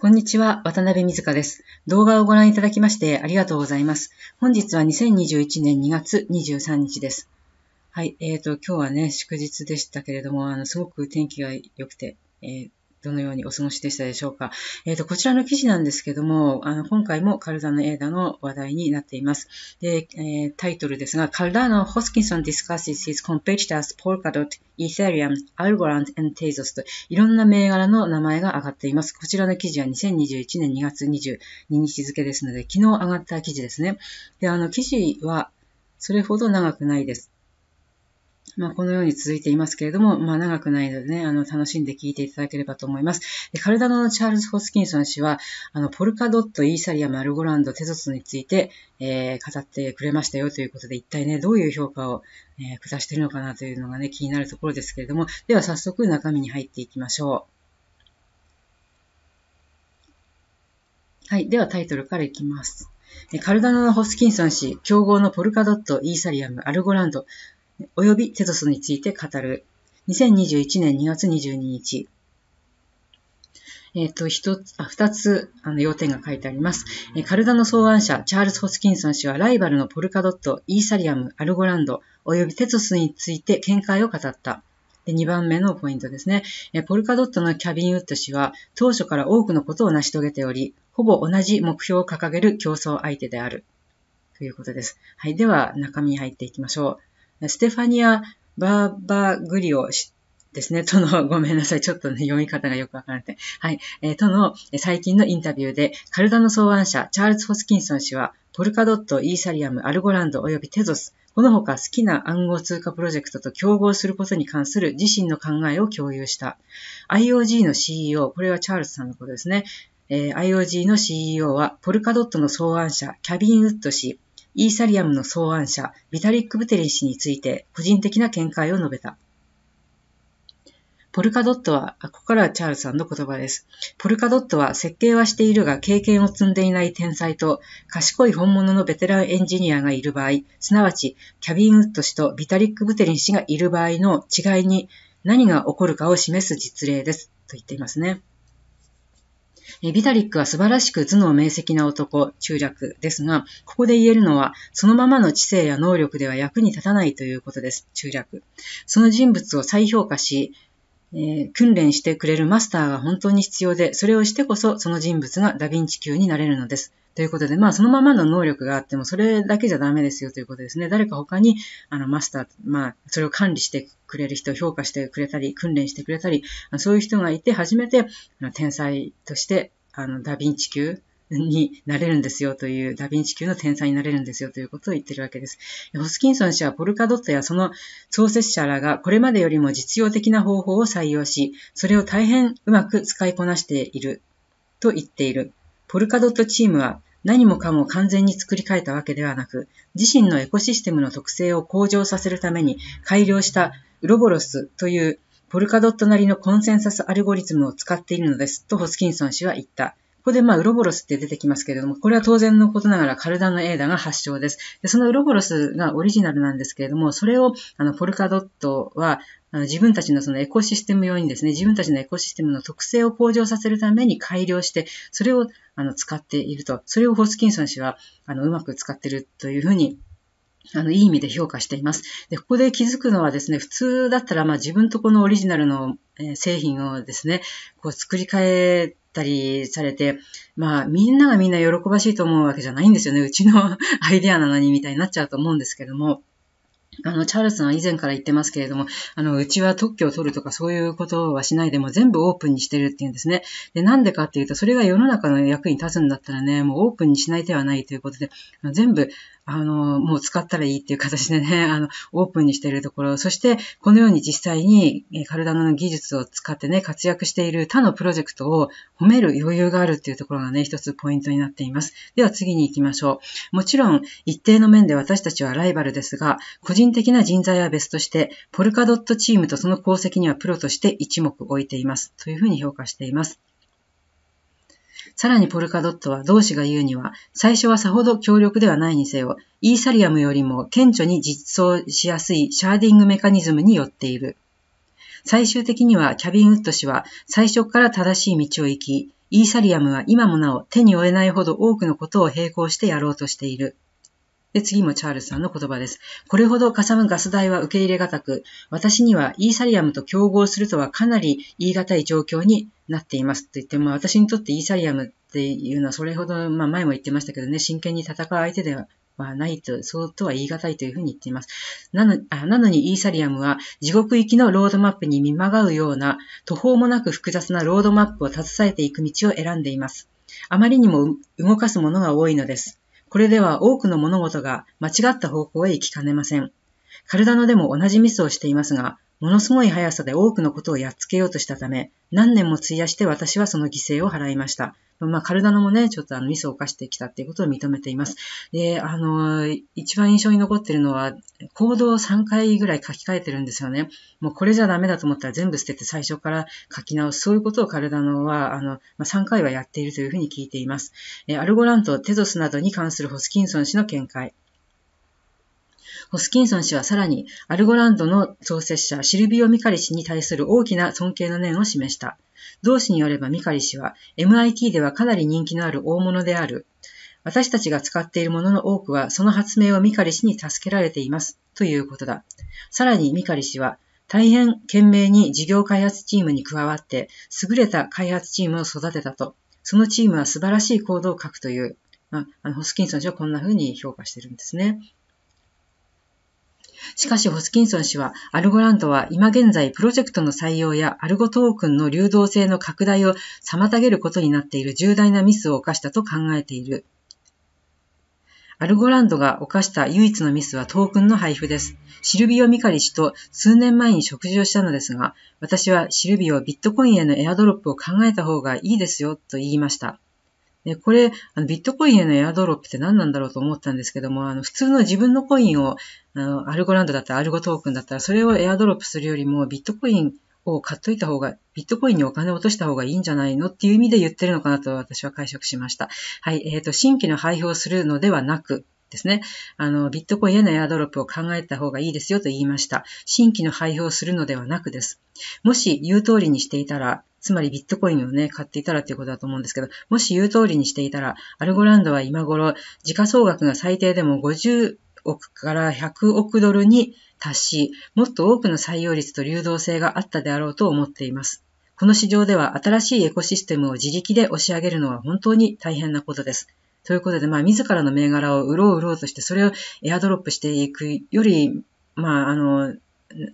こんにちは、渡辺水香です。動画をご覧いただきましてありがとうございます。本日は2021年2月23日です。はい、えーと、今日はね、祝日でしたけれども、あの、すごく天気が良くて、えーどのようにお過ごしでしたでしょうか。えっ、ー、と、こちらの記事なんですけども、あの、今回もカルダノエーダの話題になっています。で、えー、タイトルですが、カルダノ・ホスキンソン discusses his competitors Polkadot, Ethereum, Algorand and Tezos といろんな銘柄の名前が上がっています。こちらの記事は2021年2月22日付ですので、昨日上がった記事ですね。で、あの、記事はそれほど長くないです。まあ、このように続いていますけれども、まあ、長くないのでね、あの、楽しんで聞いていただければと思います。でカルダノのチャールズ・ホスキンソン氏は、あの、ポルカドット、イーサリアム、アルゴランド、テゾスについて、えー、語ってくれましたよということで、一体ね、どういう評価を、えー、下しているのかなというのがね、気になるところですけれども、では早速中身に入っていきましょう。はい。ではタイトルからいきます。カルダノのホスキンソン氏、競合のポルカドット、イーサリアム、アルゴランド、及びテトスについて語る。2021年2月22日。えっ、ー、と、一つ、あ、二つ、あの、要点が書いてあります。えカルダの草案者、チャールズ・ホスキンソン氏は、ライバルのポルカドット、イーサリアム、アルゴランド、及びテトスについて見解を語った。で、2番目のポイントですね。えポルカドットのキャビン・ウッド氏は、当初から多くのことを成し遂げており、ほぼ同じ目標を掲げる競争相手である。ということです。はい。では、中身に入っていきましょう。ステファニア・バーバーグリオですね、との、ごめんなさい、ちょっとね、読み方がよくわからなくて。はい、えー、との、最近のインタビューで、カルダの草案者、チャールズ・ホスキンソン氏は、ポルカドット、イーサリアム、アルゴランド及びテゾス、この他好きな暗号通貨プロジェクトと競合することに関する自身の考えを共有した。IOG の CEO、これはチャールズさんのことですね。えー、IOG の CEO は、ポルカドットの草案者、キャビン・ウッド氏、イーサリアムの草案者、ビタリック・ブテリン氏について個人的な見解を述べた。ポルカドットは、ここからはチャールズさんの言葉です。ポルカドットは設計はしているが経験を積んでいない天才と賢い本物のベテランエンジニアがいる場合、すなわちキャビン・ウッド氏とビタリック・ブテリン氏がいる場合の違いに何が起こるかを示す実例です。と言っていますね。えビタリックは素晴らしく頭脳明晰な男、中略ですが、ここで言えるのは、そのままの知性や能力では役に立たないということです。中略。その人物を再評価し、えー、訓練してくれるマスターが本当に必要で、それをしてこそその人物がダヴィンチ級になれるのです。ということで、まあ、そのままの能力があっても、それだけじゃダメですよということですね。誰か他に、あの、マスター、まあ、それを管理してくれる人、評価してくれたり、訓練してくれたり、そういう人がいて、初めて、あの天才として、あの、ダヴィンチ級になれるんですよという、ダヴィンチ級の天才になれるんですよということを言ってるわけです。ホスキンソン氏はポルカドットやその創設者らがこれまでよりも実用的な方法を採用し、それを大変うまく使いこなしていると言っている。ポルカドットチームは何もかも完全に作り変えたわけではなく、自身のエコシステムの特性を向上させるために改良したウロボロスというポルカドットなりのコンセンサスアルゴリズムを使っているのですとホスキンソン氏は言った。ここでまあ、ウロボロスって出てきますけれども、これは当然のことながらカルダのエーダが発祥です。でそのウロボロスがオリジナルなんですけれども、それをあのポルカドットはあの自分たちのそのエコシステム用にですね、自分たちのエコシステムの特性を向上させるために改良して、それをあの使っていると。それをホスキンソン氏はあのうまく使っているというふうにあの、いい意味で評価しています。で、ここで気づくのはですね、普通だったら、まあ自分とこのオリジナルの製品をですね、こう作り変えたりされて、まあみんながみんな喜ばしいと思うわけじゃないんですよね。うちの アイデアなのにみたいになっちゃうと思うんですけども、あの、チャールズさんは以前から言ってますけれども、あの、うちは特許を取るとかそういうことはしないでも全部オープンにしてるっていうんですね。で、なんでかっていうと、それが世の中の役に立つんだったらね、もうオープンにしない手はないということで、全部あの、もう使ったらいいっていう形でね、あの、オープンにしているところ、そして、このように実際に、体の技術を使ってね、活躍している他のプロジェクトを褒める余裕があるっていうところがね、一つポイントになっています。では次に行きましょう。もちろん、一定の面で私たちはライバルですが、個人的な人材は別として、ポルカドットチームとその功績にはプロとして一目置いています。というふうに評価しています。さらにポルカドットは同氏が言うには、最初はさほど強力ではないにせよ、イーサリアムよりも顕著に実装しやすいシャーディングメカニズムによっている。最終的にはギャビン・ウッド氏は最初から正しい道を行き、イーサリアムは今もなお手に負えないほど多くのことを並行してやろうとしている。で、次もチャールズさんの言葉です。これほどかさむガス代は受け入れがたく、私にはイーサリアムと競合するとはかなり言い難い状況になっていますと言っても、私にとってイーサリアムっていうのはそれほど、まあ前も言ってましたけどね、真剣に戦う相手でははないと、そうとは言い難いというふうに言っています。なのあなのにイーサリアムは地獄行きのロードマップに見まがうような途方もなく複雑なロードマップを携えていく道を選んでいます。あまりにも動かすものが多いのです。これでは多くの物事が間違った方向へ行きかねません。カルダノでも同じミスをしていますが、ものすごい速さで多くのことをやっつけようとしたため、何年も費やして私はその犠牲を払いました。まあ、カルダノもね、ちょっとあのミスを犯してきたっていうことを認めています。で、あの、一番印象に残ってるのは、行動を3回ぐらい書き換えてるんですよね。もうこれじゃダメだと思ったら全部捨てて最初から書き直す。そういうことをカルダノは、あの、まあ、3回はやっているというふうに聞いています。えアルゴラント、テゾスなどに関するホスキンソン氏の見解。ホスキンソン氏はさらに、アルゴランドの創設者、シルビオ・ミカリ氏に対する大きな尊敬の念を示した。同氏によればミカリ氏は、MIT ではかなり人気のある大物である。私たちが使っているものの多くは、その発明をミカリ氏に助けられています。ということだ。さらにミカリ氏は、大変懸命に事業開発チームに加わって、優れた開発チームを育てたと。そのチームは素晴らしいコードを書くという、まあ、あのホスキンソン氏はこんな風に評価してるんですね。しかし、ホスキンソン氏は、アルゴラントは今現在プロジェクトの採用やアルゴトークンの流動性の拡大を妨げることになっている重大なミスを犯したと考えている。アルゴランドが犯した唯一のミスはトークンの配布です。シルビオ・ミカリ氏と数年前に食事をしたのですが、私はシルビオビットコインへのエアドロップを考えた方がいいですよと言いました。で、これ、あのビットコインへのエアドロップって何なんだろうと思ったんですけども、あの普通の自分のコインを、あのアルゴランドだったらアルゴトークンだったら、それをエアドロップするよりもビットコインを買っといた方が、ビットコインにお金を落とした方がいいんじゃないのっていう意味で言ってるのかなと私は解釈しました。はい、えっ、ー、と、新規の配布をするのではなく、ですね。あの、ビットコインへのエアドロップを考えた方がいいですよと言いました。新規の配布をするのではなくです。もし言う通りにしていたら、つまりビットコインをね、買っていたらっていうことだと思うんですけど、もし言う通りにしていたら、アルゴランドは今頃、時価総額が最低でも50億から100億ドルに達し、もっと多くの採用率と流動性があったであろうと思っています。この市場では新しいエコシステムを自力で押し上げるのは本当に大変なことです。ということで、まあ、自らの銘柄を売ろう売ろうとして、それをエアドロップしていくより、まあ、あの、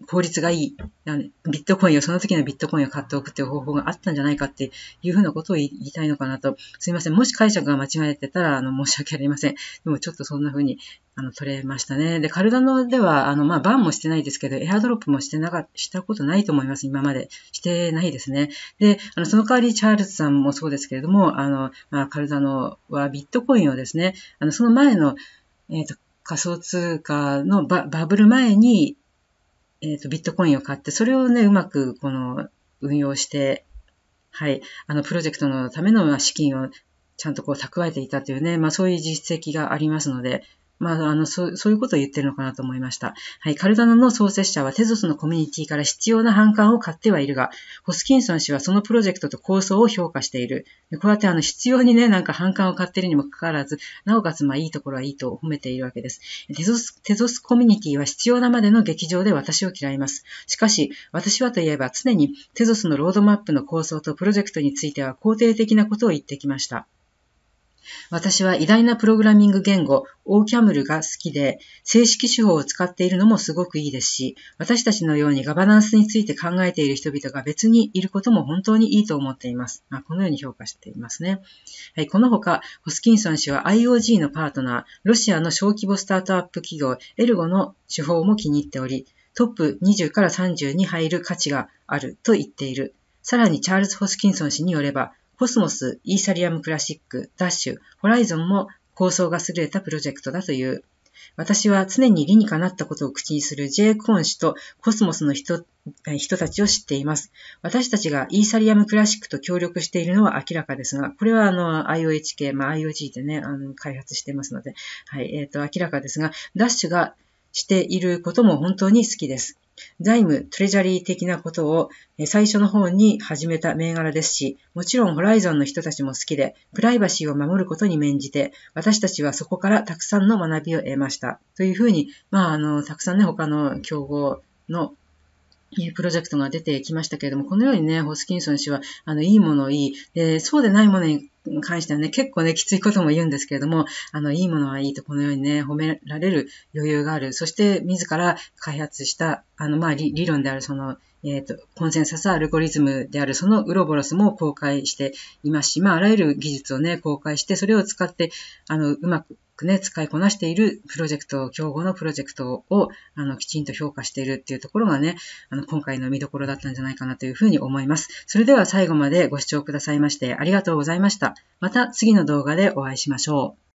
効率がいい、ビットコインを、その時のビットコインを買っておくっていう方法があったんじゃないかっていうふうなことを言いたいのかなと。すいません。もし解釈が間違えてたら、あの、申し訳ありません。でもちょっとそんな風に、あの、取れましたね。で、カルダノでは、あの、まあ、バンもしてないですけど、エアドロップもしてなかった、したことないと思います。今まで。してないですね。で、あの、その代わりチャールズさんもそうですけれども、あの、まあ、カルダノはビットコインをですね、あの、その前の、えっ、ー、と、仮想通貨のバブル前に、えっ、ー、と、ビットコインを買って、それをね、うまく、この、運用して、はい、あの、プロジェクトのための資金をちゃんとこう蓄えていたというね、まあそういう実績がありますので、まあ、あの、そう、そういうことを言ってるのかなと思いました。はい。カルダナの創設者はテゾスのコミュニティから必要な反感を買ってはいるが、ホスキンソン氏はそのプロジェクトと構想を評価している。こうやってあの、必要にね、なんか反感を買ってるにもかかわらず、なおかつまあいいところはいいと褒めているわけです。テゾス、テゾスコミュニティは必要なまでの劇場で私を嫌います。しかし、私はといえば常にテゾスのロードマップの構想とプロジェクトについては肯定的なことを言ってきました。私は偉大なプログラミング言語、OCaml が好きで、正式手法を使っているのもすごくいいですし、私たちのようにガバナンスについて考えている人々が別にいることも本当にいいと思っています。まあ、このように評価していますね。はい、このほか、ホスキンソン氏は IOG のパートナー、ロシアの小規模スタートアップ企業、エルゴの手法も気に入っており、トップ20から30に入る価値があると言っている。さらにチャールズ・ホスキンソン氏によれば、コスモス、イーサリアムクラシック、ダッシュ、ホライゾンも構想が優れたプロジェクトだという。私は常に理にかなったことを口にする J コーン氏とコスモスの人たちを知っています。私たちがイーサリアムクラシックと協力しているのは明らかですが、これはあの IOHK、まあ、IOG でね、あの開発してますので、はい、えっ、ー、と、明らかですが、ダッシュがしていることも本当に好きです。財務、トレジャリー的なことを最初の方に始めた銘柄ですし、もちろんホライゾンの人たちも好きで、プライバシーを守ることに免じて、私たちはそこからたくさんの学びを得ました。というふうに、まあ、あの、たくさんね、他の競合のプロジェクトが出てきましたけれども、このようにね、ホスキンソン氏は、あの、いいものをいい、で、そうでないものに関してはね、結構ね、きついことも言うんですけれども、あの、いいものはいいとこのようにね、褒められる余裕がある。そして、自ら開発した、あの、まあ、理論である、その、えっ、ー、と、コンセンサスアルゴリズムである、そのウロボロスも公開していますし、まあ、あらゆる技術をね、公開して、それを使って、あの、うまくね、使いこなしているプロジェクト、競合のプロジェクトを、あの、きちんと評価しているっていうところがね、あの、今回の見どころだったんじゃないかなというふうに思います。それでは最後までご視聴くださいましてありがとうございました。また次の動画でお会いしましょう。